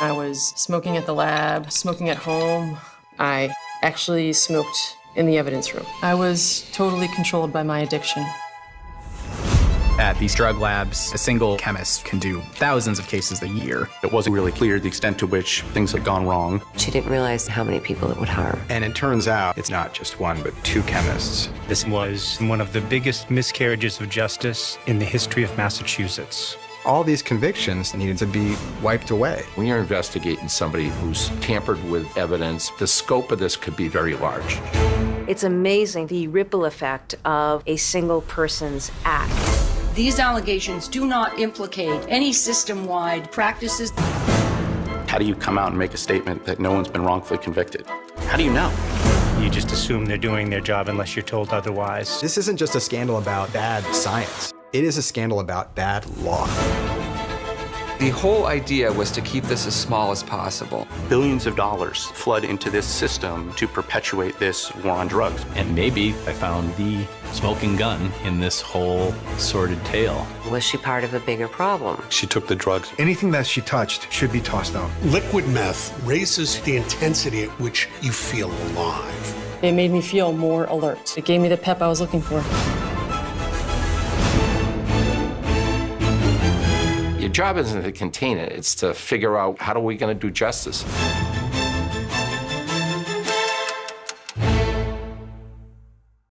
I was smoking at the lab, smoking at home. I actually smoked in the evidence room. I was totally controlled by my addiction. At these drug labs, a single chemist can do thousands of cases a year. It wasn't really clear the extent to which things had gone wrong. She didn't realize how many people it would harm. And it turns out it's not just one, but two chemists. This was one of the biggest miscarriages of justice in the history of Massachusetts. All these convictions needed to be wiped away. When you're investigating somebody who's tampered with evidence, the scope of this could be very large. It's amazing the ripple effect of a single person's act. These allegations do not implicate any system wide practices. How do you come out and make a statement that no one's been wrongfully convicted? How do you know? You just assume they're doing their job unless you're told otherwise. This isn't just a scandal about bad science, it is a scandal about bad law. The whole idea was to keep this as small as possible. Billions of dollars flood into this system to perpetuate this war on drugs. And maybe I found the smoking gun in this whole sordid tale. Was she part of a bigger problem? She took the drugs. Anything that she touched should be tossed out. Liquid meth raises the intensity at which you feel alive. It made me feel more alert. It gave me the pep I was looking for. Your job isn't to contain it, it's to figure out how are we going to do justice.